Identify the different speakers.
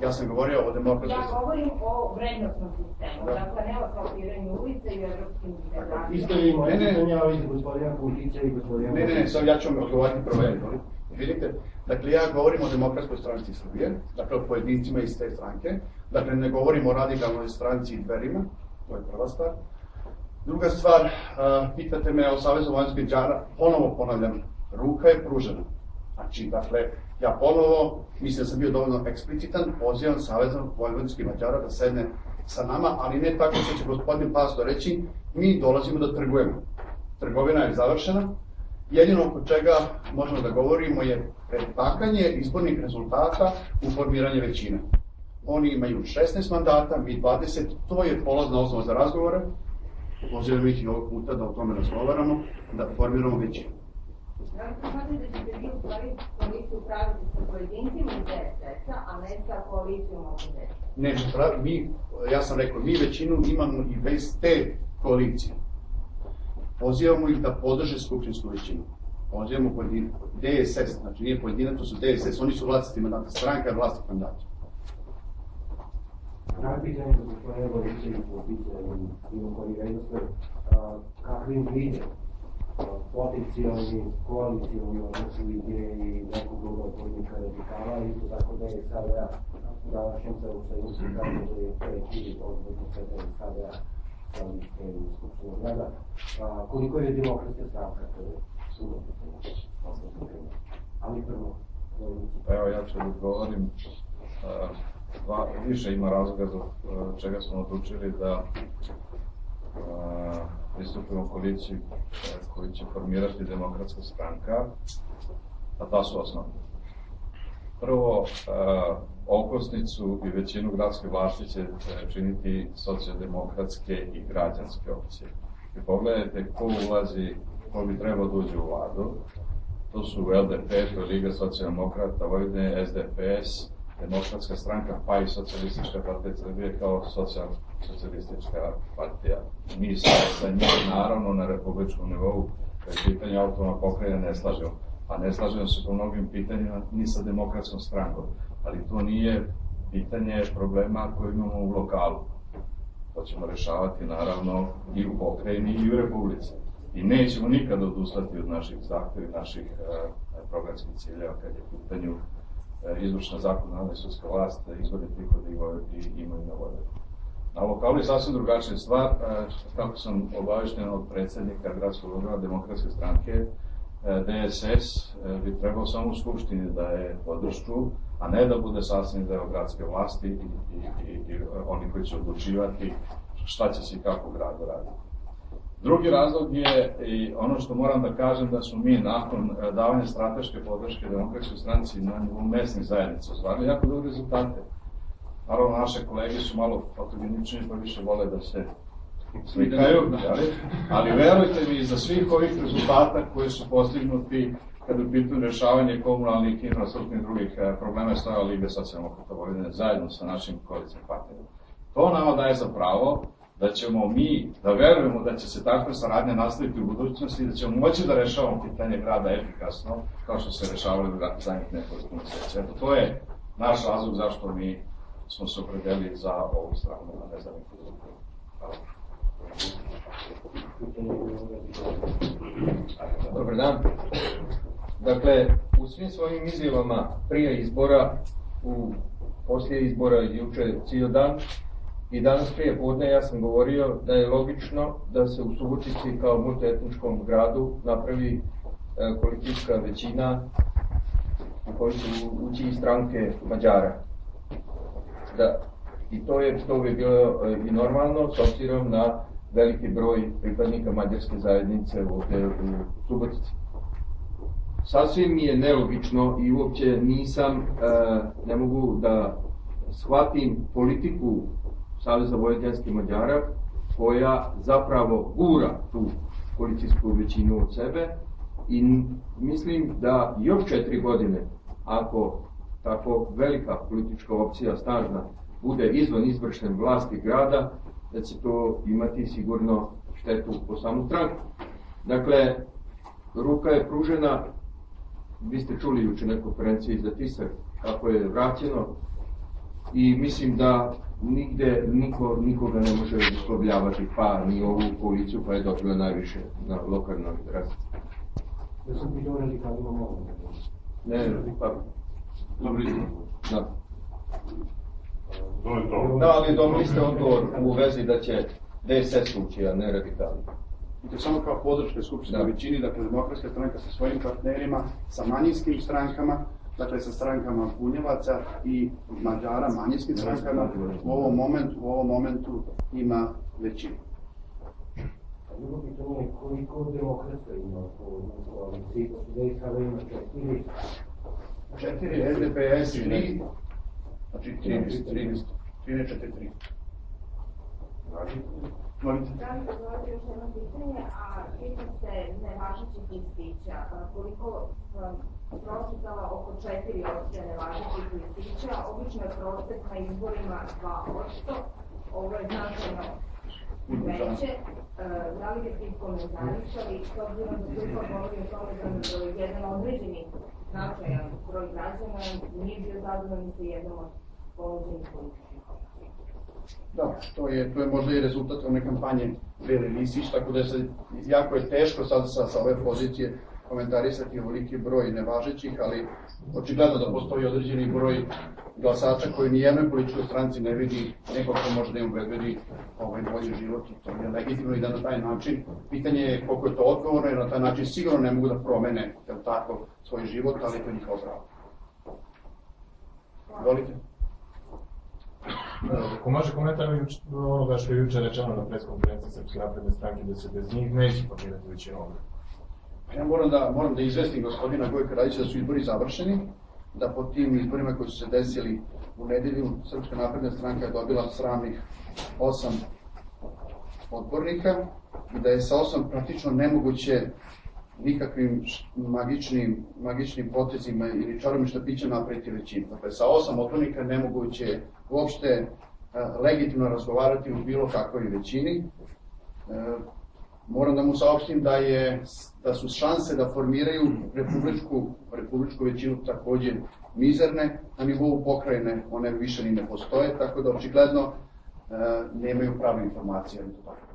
Speaker 1: Ja sam govorio o demokratskoj...
Speaker 2: Ja govorim o vrednostnom sistemu, da. dakle ne o asfaltiranju ulice i evropskim integracijama.
Speaker 3: Isto je pitanja iz gospodina Putića i gospodina...
Speaker 1: Ne, ne, ne, sad ja ću vam odgovoriti prvo jedno. Vidite, dakle ja govorim o demokratskoj stranci Srbije, dakle o pojedincima iz te stranke, dakle ne govorim o radikalnoj stranci i dverima, to je prva stvar. Druga stvar, uh, pitate me o Savezu vanjskih džara, ponovo ponavljam, ruka je pružena. Znači, dakle, ja ponovo, mislim da sam bio dovoljno eksplicitan, pozivam Savezom Vojvodinskih Mađara da sedne sa nama, ali ne tako što će gospodin Pastor reći, mi dolazimo da trgujemo. Trgovina je završena, jedino oko čega možemo da govorimo je pretakanje izbornih rezultata u formiranje većine. Oni imaju 16 mandata, mi 20, to je polazna osnova za razgovore, pozivam ih i ovog puta da o tome razgovaramo, da formiramo većinu.
Speaker 2: Da li smatrate da ćete vi u stvari koaliciju praviti sa pojedincima iz DSS-a, a ne sa koalicijom oko DSS-a?
Speaker 1: Ne, mi, ja sam rekao, mi većinu imamo i bez te koalicije. Pozivamo ih da podrže skupštinsku većinu. Pozivamo pojedin, DSS, znači nije pojedinac, to su DSS, oni su vlastiti mandata, stranka je vlastit mandata.
Speaker 3: Moje pitanje za gospodine i Popića, imam koji jednostavno, kakvim vide potencijalni koalicijalni odnosi gdje i nekog drugog politika radikala i to tako da je sada današnjem se u Sajusu da je treći odvodnika da je sada sa liste u Skupštinu grada. Koliko je demokratska stavka kada su Ali prvo,
Speaker 4: Evo ja ću da odgovorim. Dva, više ima razloga za čega smo odlučili da pristupimo koaliciji koji će formirati demokratska stranka, a ta su osnovne. Prvo, okosnicu i većinu gradske vlasti će činiti socijaldemokratske i građanske opcije. I pogledajte ko ulazi, ko bi trebao da uđe u vladu. To su LDP, to je Liga socijaldemokrata Vojvodine, SDPS, Demokratska stranka, pa i Socijalistička partija Srbije kao socijal, socijalistička partija. Mi se sa njim, naravno, na republičkom nivou, kad je pitanje autonomna pokrajina, ne slažemo. A ne slažemo se po mnogim pitanjima ni sa demokratskom strankom. Ali to nije pitanje problema koje imamo u lokalu. To ćemo rešavati, naravno, i u pokrajini i u republici. I nećemo nikada odustati od naših zahteva naših uh, programskih ciljeva kad je pitanju izvršna zakonodavna i sudska vlast, da izvode prihode i imaju na vode. Na lokalu je sasvim drugačija stvar, e, kako sam obavišten od predsednika gradskog odbora demokratske stranke, e, DSS bi trebao samo u Skupštini da je podršku, a ne da bude sasvim deo gradske vlasti i, i, i, i oni koji će odlučivati šta će se i kako grad raditi. Drugi razlog je i ono što moram da kažem da smo mi nakon e, davanja strateške podrške demokratskoj stranci na nivou mesnih zajednica ostvarili jako dobre rezultate. Naravno, naše kolege su malo fotogenični pa više vole da se slikaju, ali, ali verujte mi, za svih ovih rezultata koje su postignuti kada u pitanju rešavanje komunalnih i infrastrukturnih drugih e, problema stoja Liga socijalnog Vojvodine zajedno sa našim koalicijom partnerima. To nama daje za pravo da ćemo mi, da verujemo da će se takva saradnja nastaviti u budućnosti i da ćemo moći da rešavamo pitanje grada efikasno, kao što se rešavali u zadnjih nekoliko meseci. Eto, to je naš razlog zašto mi smo se opredeli za ovu stranu, a ne za. Hvala.
Speaker 5: Dobar dan. Dakle, u svim svojim izjavama prije izbora, u poslije izbora i juče cijel dan, I danas prije podne ja sam govorio da je logično da se u Subotici kao multietničkom gradu napravi e, koalicijska većina u kojoj će ući i stranke Mađara. Da, I to je to bi bilo e, i normalno s obzirom na veliki broj pripadnika mađarske zajednice ovde u Subotici. Sasvim mi je nelogično i uopće nisam, e, ne mogu da shvatim politiku Saveza vojvođanskih Mađara, koja zapravo gura tu koalicijsku većinu od sebe i mislim da još četiri godine, ako tako velika politička opcija snažna bude izvan izvršne vlasti grada, da će to imati sigurno štetu po samu stranku. Dakle, ruka je pružena, vi ste čuli juče na konferenciji za tisak kako je vraćeno i mislim da nigde niko, nikoga ne može uslovljavati, pa ni ovu koaliciju koja je dobila najviše na lokalnoj razlici.
Speaker 3: Da sam pitao radikalima malo.
Speaker 5: Ne, pa,
Speaker 4: Dobro
Speaker 5: da.
Speaker 4: To je to.
Speaker 5: Da, ali dobili ste odgovor u vezi da će DSS ući, a ne radikalni.
Speaker 1: I to samo kao podrška skupštine
Speaker 5: Da.
Speaker 1: većini, dakle demokratska stranka sa svojim partnerima, sa manjinskim strankama, dakle sa strankama Bunjevaca i Mađara, manjinskim strankama, u ovom momentu, u ovom momentu ima većinu.
Speaker 3: Drugo pitanje je koliko demokrata ima u koaliciji, da ih sada ima četiri,
Speaker 1: Četiri, LDPS, tri, znači 13, 13, 13, 4, 3. Molite.
Speaker 2: Da li dozvolite još jedno pitanje, a tiče se nevažećih listića. Koliko pročitala oko 4 od nevažećih listića, obično je prosek na izborima 2%, ovo je značajno Da li biste ih komentarisali, s obzirom da se ipak govori o tome da je jedan određeni značajan broj građana nije bio zadovoljni sa jednom od ponuđenih političkih opcija?
Speaker 1: Da, to je, to je možda i rezultat one kampanje Beli Lisić, tako da sad, jako je teško sad sa, sa ove pozicije komentarisati ovoliki broj nevažećih, ali očigledno da postoji određeni broj glasača koji ni jednoj političkoj stranci ne vidi nekog ko može da im obezbedi ovaj bolji život i to je legitimno i da na taj način, pitanje je koliko je to odgovorno jer na taj način sigurno ne mogu da promene, tako, svoj život, ali to je njihovo pravo. Izvolite.
Speaker 6: Ako može komentar onoga što je juče rečeno na preskonferenciji Srpske napredne stranke da se bez njih neće formirati većina ovde.
Speaker 1: Ja moram da, moram da izvestim gospodina Gojka Radića da su izbori završeni, da po tim izborima koji su se desili u nedelju, Srpska napredna stranka je dobila sramnih osam odbornika i da je sa osam praktično nemoguće nikakvim magičnim, magičnim potezima ili čarobnim štapićem napraviti većinu. Dakle, sa osam odbornika nemoguće uopšte a, legitimno razgovarati u bilo kakvoj većini. E, moram da mu saopštim da je da su šanse da formiraju republičku republičku većinu takođe mizerne na nivou pokrajine one više ni ne postoje tako da očigledno e, nemaju prave informacije o tome.